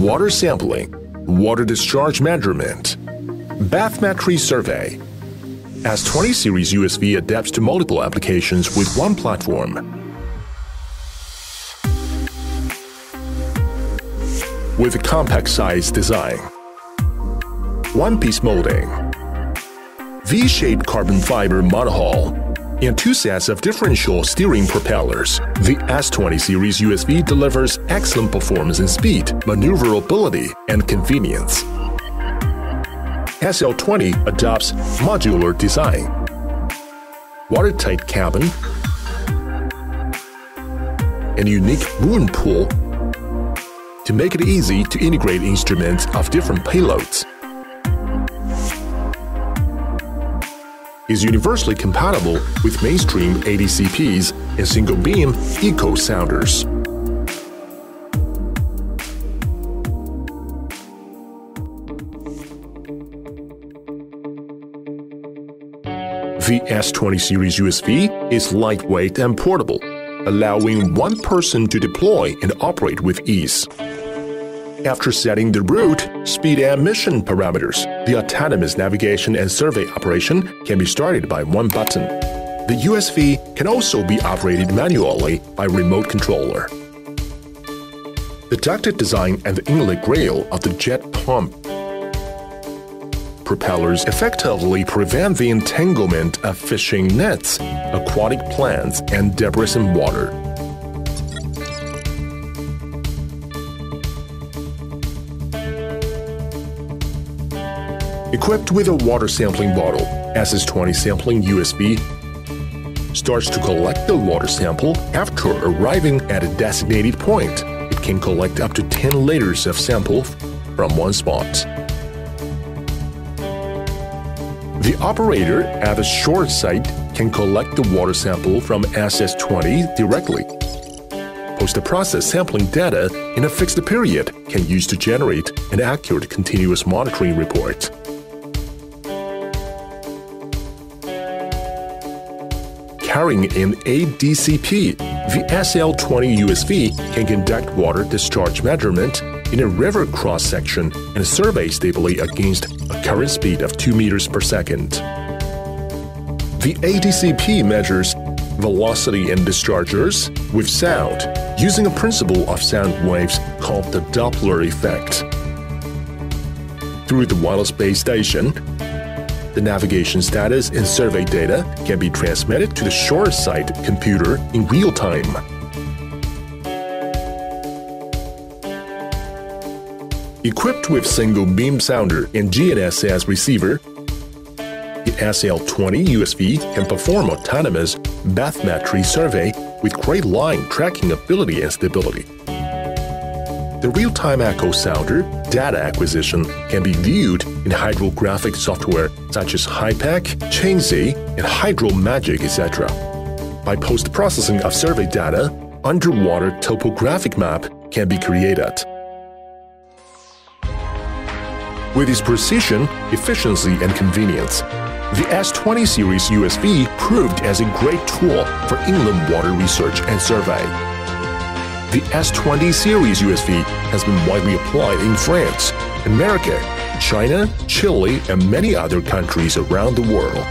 water sampling, water discharge measurement, bathymetry survey. S20 series USV adapts to multiple applications with one platform. With a compact size design, one-piece molding, V-shaped carbon fiber monohull, and two sets of differential steering propellers. The S20 series USV delivers excellent performance in speed, maneuverability, and convenience. SL20 adopts modular design, watertight cabin, and unique moon pool to make it easy to integrate instruments of different payloads. Is universally compatible with mainstream ADCPs and single-beam echo sounders. The S20 series USV is lightweight and portable, allowing one person to deploy and operate with ease. After setting the route, speed and mission parameters, the autonomous navigation and survey operation can be started by one button. The USV can also be operated manually by remote controller. The ducted design and the inlet grill of the jet pump propellers effectively prevent the entanglement of fishing nets, aquatic plants, and debris in water. Equipped with a water sampling bottle, SS20 sampling USV, starts to collect the water sample after arriving at a designated point. It can collect up to 10 liters of sample from one spot. The operator at the shore site can collect the water sample from SS20 directly. Post the process sampling data in a fixed period can use to generate an accurate continuous monitoring report. Carrying an ADCP, the SL20 USV can conduct water discharge measurement in a river cross section and survey stably against a current speed of 2 meters per second. The ADCP measures velocity and dischargers with sound using a principle of sound waves called the Doppler effect. Through the wireless base station, the navigation status and survey data can be transmitted to the shore site computer in real time. Equipped with single beam sounder and GNSS receiver, the SL20 USV can perform autonomous bathymetry survey with great line tracking ability and stability. The real-time echo sounder data acquisition can be viewed in hydrographic software such as HYPACK, Qinsy, and HydroMagic, etc. By post-processing of survey data, underwater topographic map can be created. With its precision, efficiency, and convenience, the S20 series USV proved as a great tool for inland water research and survey. The S20 series USV has been widely applied in France, America, China, Chile, and many other countries around the world.